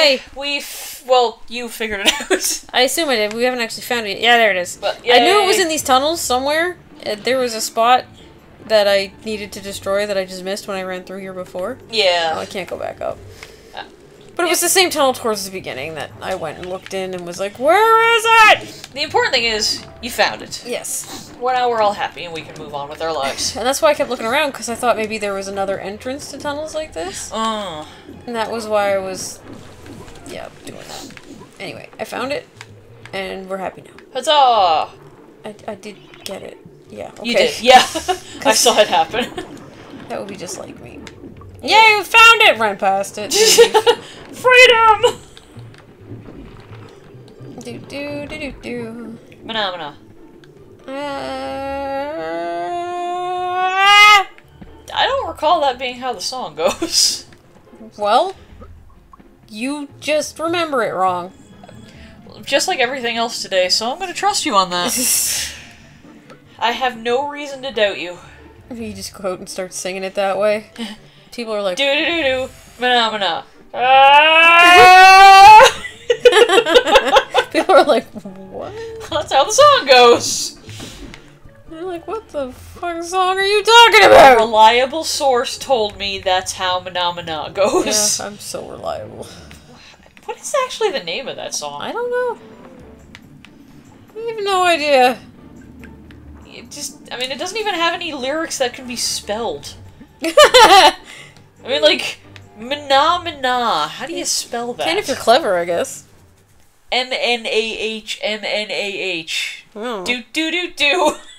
Yay! We've well, you figured it out. I assume I did. We haven't actually found it. Yeah, there it is. But I knew it was in these tunnels somewhere. Uh, There was a spot that I needed to destroy that I just missed when I ran through here before. Yeah. Oh, I can't go back up. Uh, But it was the same tunnel towards the beginning that I went and looked in and was like, "Where is it?" The important thing is you found it. Yes, Well, now we're all happy and we can move on with our lives. and that's why I kept looking around because I thought maybe there was another entrance to tunnels like this, Oh. and that was why I was, yeah, doing that. Anyway, I found it, and we're happy now. Huzzah! I, I did get it. Yeah. Okay. You did. Yeah. I saw it happen. That would be just like me. Yeah, you found it! Ran past it. Freedom! do do do do do. Phenomena. Uh, I don't recall that being how the song goes. well, you just remember it wrong. Just like everything else today, so I'm gonna trust you on that. I have no reason to doubt you. you just go out and start singing it that way. People are like, Do do do do. Phenomena. Ah! people are like, what? That's how the song goes. Like, what the fuck song are you talking about? A reliable source told me that's how Phenomena goes. Yeah, I'm so reliable. What is actually the name of that song? I don't know. I have no idea. It just, I mean, it doesn't even have any lyrics that can be spelled. I mean, like, Phenomena. How do you spell that? Can if you're clever, I guess. M N A H M N A H. Oh. Do do do do.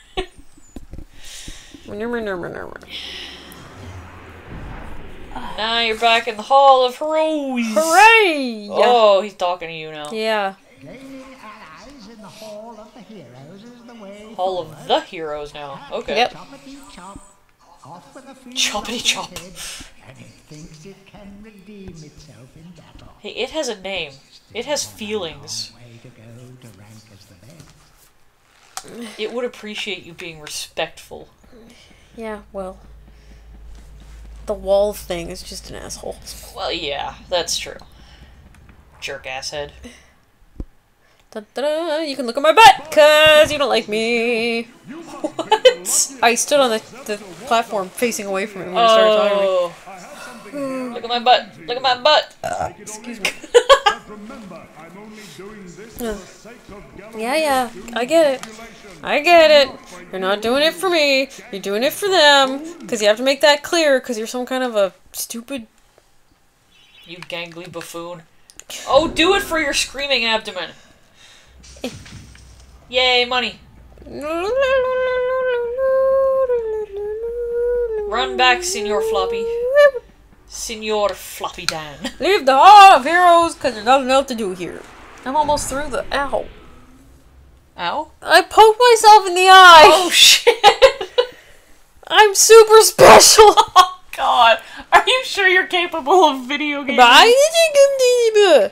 Now you're back in the Hall of Heroes. Hooray! Oh, he's talking to you now. Yeah. Gaining allies in the Hall of the Heroes is the way. Hall of the Heroes now. Okay. Yep. Choppity chop. Off with a Choppity chop. And it thinks it can redeem itself in battle. Hey, it has a name. It has feelings. Way to go to rank as the best. It would appreciate you being respectful. Yeah, well. The wall thing is just an asshole. Well, yeah, that's true. Jerk ass head. Da-da-da, you can look at my butt, cause you don't like me. What? I stood on the, the platform facing away from it when you started talking. Oh. Look at my butt. Look at my butt. Excuse me. Remember, I'm only doing this for the sake of Yeah, yeah, I get it. I get it. You're not doing it for me. You're doing it for them. Because you have to make that clear, because you're some kind of a stupid. You gangly buffoon. Oh, do it for your screaming abdomen. Yay, money. Run back, Senor Floppy. Senor Floppy Dan. Leave the Hall of Heroes, because there's nothing else to do here. I'm almost through the. Ow. Ow. I poked myself in the eye. Oh, shit. I'm super special. oh, God. Are you sure you're capable of video games? Bye.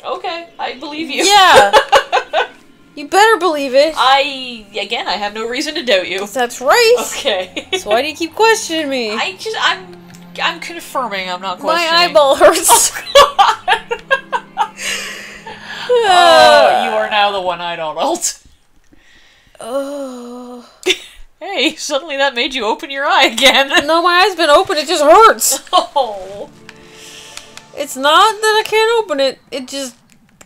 Okay, I believe you. Yeah. You better believe it. I, again, I have no reason to doubt you. That's right. Okay. So why do you keep questioning me? I just, I'm, I'm confirming I'm not questioning. My eyeball hurts. Oh, oh, you are now the one-eyed Oddult. Oh. Hey, suddenly that made you open your eye again. No, my eye's been open. It just hurts. oh. It's not that I can't open it. It just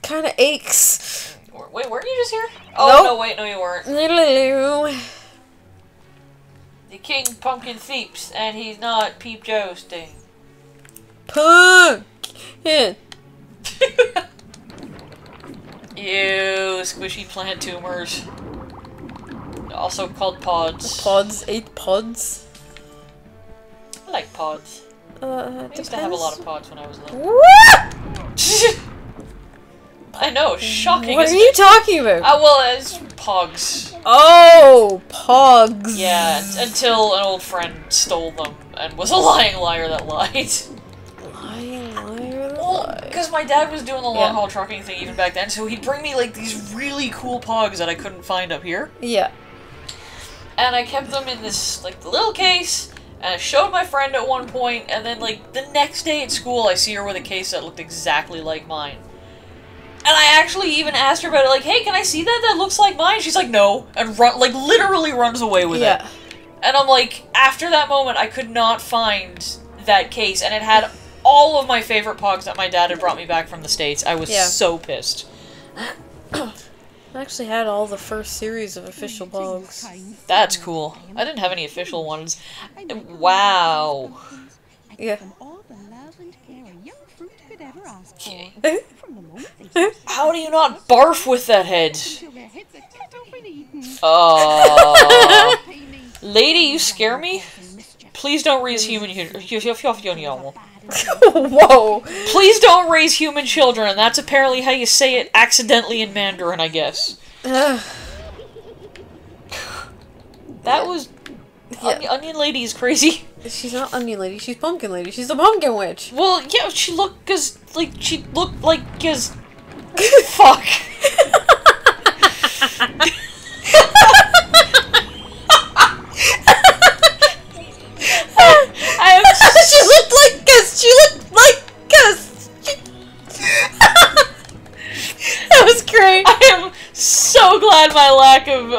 kind of aches. Wait, weren't you just here? Oh, Nope. no, wait, no, you weren't. The King Pumpkin Theeps, and he's not Peep Joesting. Yeah. Ew, squishy plant tumors. Also called pods. Pods. Eight pods. I like pods. Uh, I used to have a lot of pods when I was little. What? I know, shocking. What are you talking about? Ah, well, it's pogs. Oh, pogs. Yeah, until an old friend stole them and was a lying liar that lied. Lying liar. Well, because my dad was doing the long Yeah. haul trucking thing even back then, so he'd bring me like these really cool pogs that I couldn't find up here, Yeah. And I kept them in this like little case. And I showed my friend at one point, and then like the next day at school, I see her with a case that looked exactly like mine. And I actually even asked her about it, like, hey, can I see that? That looks like mine. She's like, no, and run, like, literally runs away with Yeah. it. And I'm like, after that moment, I could not find that case, and it had all of my favorite pogs that my dad had brought me back from the states. I was Yeah. so pissed. I actually had all the first series of official blogs. That's cool. I didn't have any official ones. Wow. Yeah. all the love and care a young fruit could ever ask for. Okay. From the moment they How do you not barf with that head? till their heads are cut off and eaten. Uh, lady, you scare me. Please don't raise human. Whoa. Please don't raise human children, that's apparently how you say it accidentally in Mandarin, I guess. That was. Yeah. Onion, Onion Lady is crazy. She's not onion lady. She's pumpkin lady. She's the pumpkin witch. Well, yeah, she looked cause like she looked like cause fuck.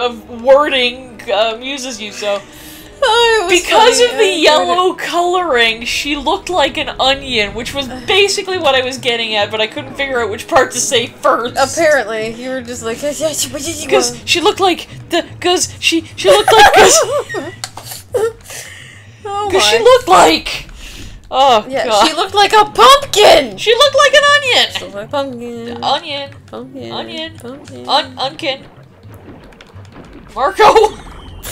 of, wording um, amuses you so. Oh, Because funny. of the yellow coloring, she louked like an onion, which was basically what I was getting at, but I couldn't figure out which part to say first. Apparently, you were just like, Because because she looked like the. Because she she looked like. Because oh she looked like. Oh Yeah, god. she looked like a pumpkin. She looked like an onion. Looked like pumpkin. Onion. Pumpkin. onion. Pumpkin. Un unkin. Marco.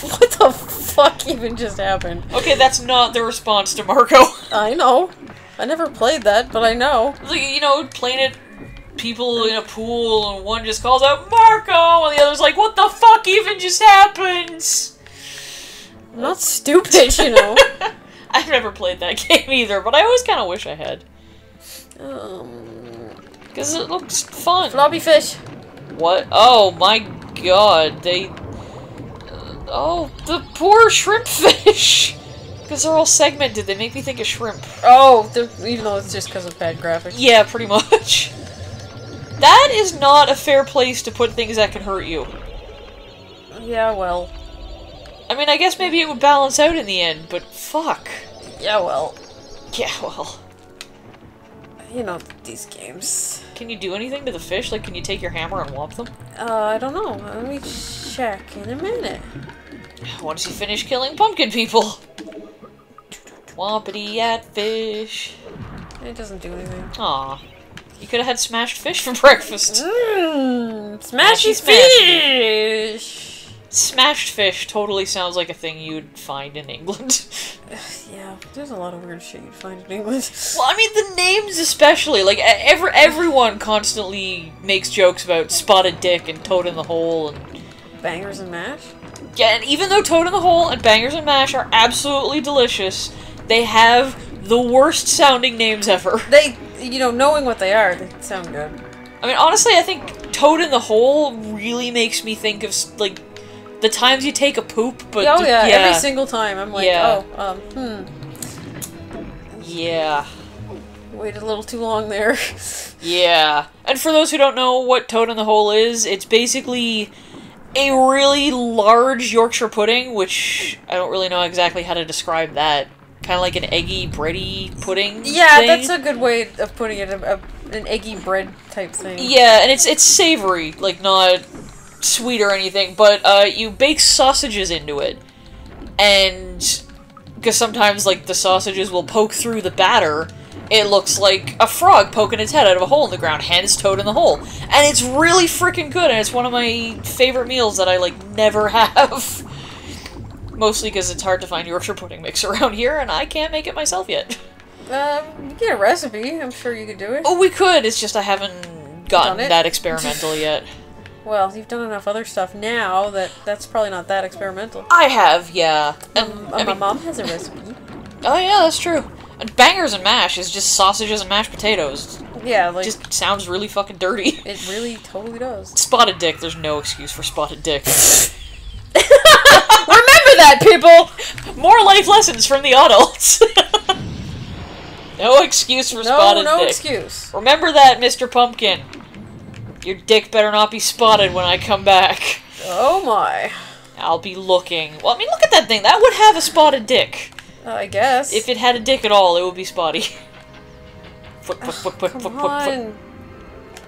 what the fuck even just happened? Okay, that's not the response to Marco. I know. I never played that, but I know. Like, you know, playing it. People in a pool, and one just calls out Marco, and the other's like, "What the fuck even just happened?" I'm not stupid, you know. I've never played that game either, but I always kind of wish I had. um, Because it looks fun. floppy fish. What? Oh my god, they. Oh, the poor shrimp fish! Because they're all segmented, they make me think of shrimp. Oh, even though it's just because of bad graphics. Yeah, pretty much. That is not a fair place to put things that can hurt you. Yeah, well. I mean, I guess maybe it would balance out in the end, but fuck. Yeah, well. Yeah, well. You know, these games. Can you do anything to the fish? Like, can you take your hammer and whop them? Uh, I don't know. Let me check in a minute. Once you finish killing pumpkin people. Wompity at fish. It doesn't do anything. Aw. You could have had smashed fish for breakfast. Mmm, Smashy smashy fish. Smashed fish totally sounds like a thing you'd find in England. Yeah, there's a lot of weird shit you'd find in England. well, I mean the names especially. Like every everyone constantly makes jokes about Spotted Dick and Toad in the Hole and Bangers and mash. Yeah, and even though Toad in the Hole and Bangers and Mash are absolutely delicious, they have the worst sounding names ever. They, you know, knowing what they are, they sound good. I mean, honestly, I think Toad in the Hole really makes me think of like the times you take a poop, but oh d- yeah, every single time I'm like, Yeah. oh, um, hmm, yeah, waited a little too long there. yeah. And for those who don't know what Toad in the Hole is, it's basically a really large Yorkshire pudding, which I don't really know exactly how to describe that. Kind of like an eggy, bready pudding. yeah, thing. that's a good way of putting it. A, a, an eggy bread type thing. Yeah, and it's it's savory, like not sweet or anything, but uh, you bake sausages into it, and because sometimes like the sausages will poke through the batter, it looks like a frog poking its head out of a hole in the ground, hence Toad in the hole, and it's really freaking good, and it's one of my favorite meals that I like never have. Mostly because it's hard to find Yorkshire pudding mix around here, and I can't make it myself yet. Um, you get a recipe. I'm sure you could do it. Oh, we could. It's just I haven't gotten that experimental yet. Well, you've done enough other stuff now that that's probably not that experimental. I have, yeah. And Um, I my mean, mom has a recipe. oh yeah, that's true. Bangers and mash is just sausages and mashed potatoes. Yeah, like Just sounds really fucking dirty. it really totally does. Spotted dick. There's no excuse for spotted dick. Remember that, people. More life lessons from the Oddults. no excuse for No, spotted no dick. excuse. Remember that, Mr. Pumpkin. Your dick better not be spotted when I come back. Oh my. I'll be looking. Well, I mean, look at that thing. That would have a spotted dick. I guess. If it had a dick at all, it would be spotty. Foot, foot, foot, foot, foot, foot, foot.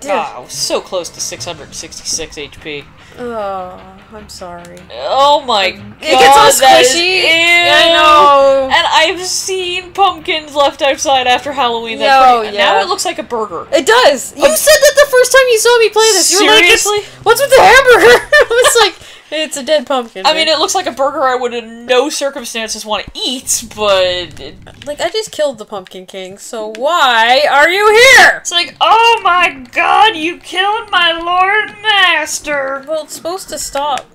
Ah, I was so close to 666 HP. Oh, I'm sorry. Oh my god. It gets all that is- squishy. I know. And I've seen pumpkins left outside after Halloween. That No, pretty- yeah. Now it looks like a burger. It does. You said that the first time you saw me play this. You were like, Seriously? "What's with the hamburger?" I was like, "It's a dead pumpkin." I mean, it looks like a burger I would in no circumstances want to eat, but it, like I just killed the Pumpkin King, so why are you here? it's like, oh my god, you killed my Lord Master! Well, it's supposed to stop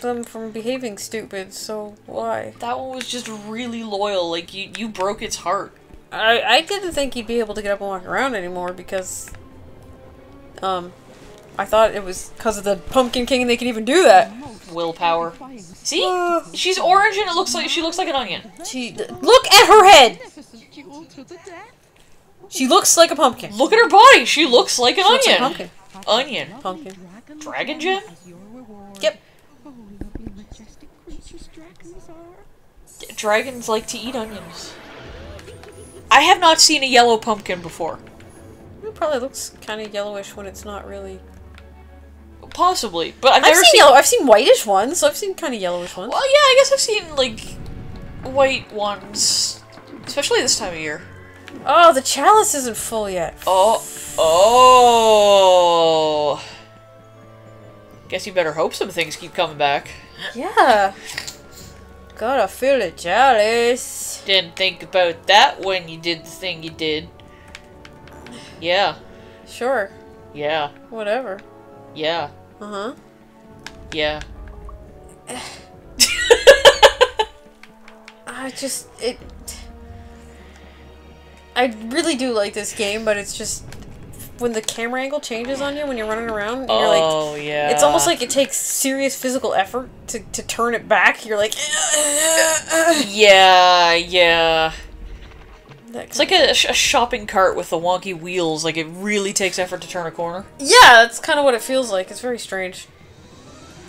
them from behaving stupid, so why? That one was just really loyal. Like you, you broke its heart. I I didn't think he'd be able to get up and walk around anymore because, um, I thought it was because of the Pumpkin King they could even do that. Willpower. See, she's orange and it looks like she looks like an onion. She look at her head. Magnificent duel to the death. She looks like a pumpkin. Look at her body. She looks like an She looks like onion. pumpkin. Onion. Pumpkin. Dragon gem? Yep. Oh, lovely, majestic creatures dragons are. Dragons like to eat onions. I have not seen a yellow pumpkin before. It probably looks kind of yellowish when it's not really. Possibly, but I've I've never seen, seen. yellow. I've seen whitish ones. I've seen kind of yellowish ones. Well, yeah, I guess I've seen like white ones, especially this time of year. Oh, the chalice isn't full yet. Oh, oh. Guess you better hope some things keep coming back. Yeah. Gotta fill the chalice. Didn't think about that when you did the thing you did. Yeah, Sure. yeah, Whatever. yeah, Uh huh. yeah. I just it. I really do like this game, but it's just when the camera angle changes on you when you're running around. You're like, oh, yeah. it's almost like it takes serious physical effort to, to turn it back. You're like, Yeah, yeah. It's like a, a shopping cart with the wonky wheels. Like, it really takes effort to turn a corner. yeah, that's kind of what it feels like. It's very strange.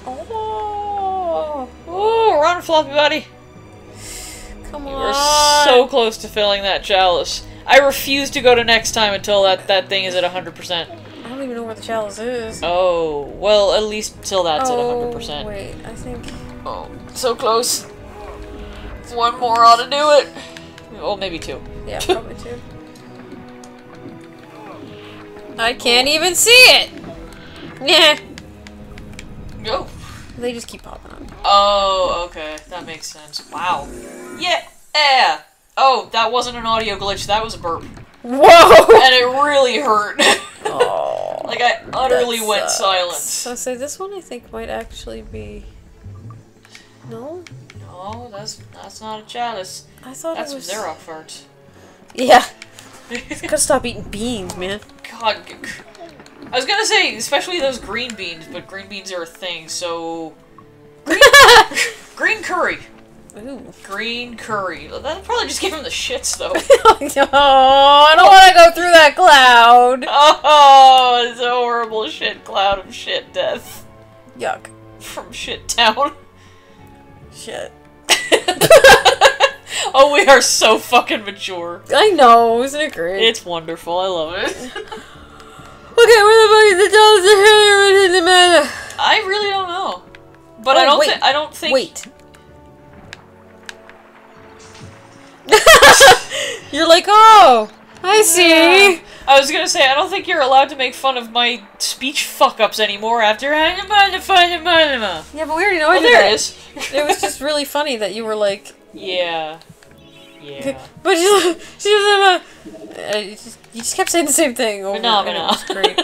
Oh, oh, run, floppy buddy. Come on. We're so close to filling that chalice. I refuse to go to next time until that, that thing is at 100%. I don't even know where the chalice is. Oh, well, at least till that's oh, at 100%. wait, I think. Oh, so close. One more ought to do it. Oh, maybe two. Yeah, probably two. I can't even see it. Yeah. Oh. They just keep popping up. Oh, okay. That makes sense. Wow. Yeah. Yeah. Oh, that wasn't an audio glitch. That was a burp. Whoa! And it really hurt. oh, like, I utterly went silent. So say this one I think might actually be. No, No, that's that's not a chalice. I thought That's it was. Xerox farts. Yeah, gotta stop eating beans, man. God. I was gonna say, especially those green beans, but green beans are a thing, so. Green, green curry. Ooh. Green curry. That'll probably just give him the shits, though. oh, I don't want to go through that cloud. oh, it's a horrible shit cloud of shit death Yuck. from shit town. Shit. oh, we are so fucking mature. I know, isn't it great? It's wonderful. I love it. okay, where the fuck is the chalice in the man? I really don't know, but Oh, I don't. wait. I don't think. Wait. You're like, oh, I see. I was gonna say I don't think you're allowed to make fun of my speech fuck ups anymore after. Yeah, but we already know did there that. it is. It was just really funny that you were like, Yeah. Yeah. but you, she was, uh, you just, you just kept saying the same thing over No, and it no. was great.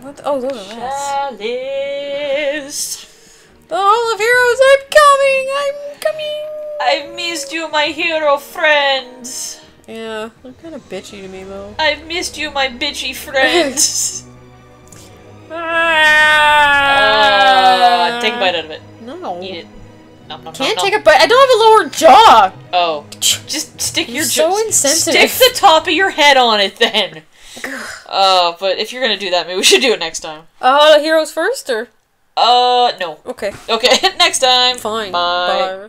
What? The, oh, those are. Chalice. The Hall of Heroes, I'm coming, I'm coming. I've missed you, my hero friends. Yeah, they're kind of bitchy to me though. I've missed you, my bitchy friends. Ah, uh, take a bite out of it. No. Eat it. Nom, nom, Can't nom, take a bite. I don't have a lower jaw. Oh, just stick your so jo- insensitive. Stick the top of your head on it then. Uh, but if you're gonna do that, maybe we should do it next time. Uh, heroes first, or Uh, no. okay, Okay, next time. fine. Bye. Bye.